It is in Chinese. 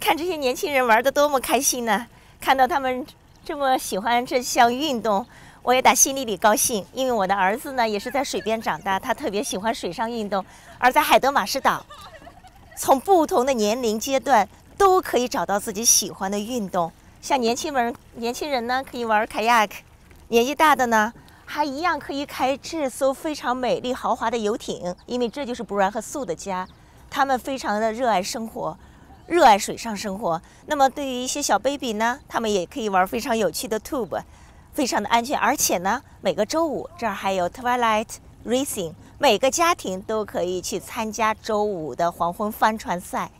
看这些年轻人玩的多么开心呢！看到他们这么喜欢这项运动，我也打心里里高兴。因为我的儿子呢也是在水边长大，他特别喜欢水上运动。而在海德马士岛，从不同的年龄阶段都可以找到自己喜欢的运动。像年轻人，年轻人呢可以玩 kayak，年纪大的呢还一样可以开这艘非常美丽豪华的游艇，因为这就是 Brian 和苏的家。他们非常的热爱生活，热爱水上生活。那么对于一些小 baby 呢，他们也可以玩非常有趣的 tube，非常的安全。而且呢，每个周五这儿还有 Twilight Racing，每个家庭都可以去参加周五的黄昏帆船赛。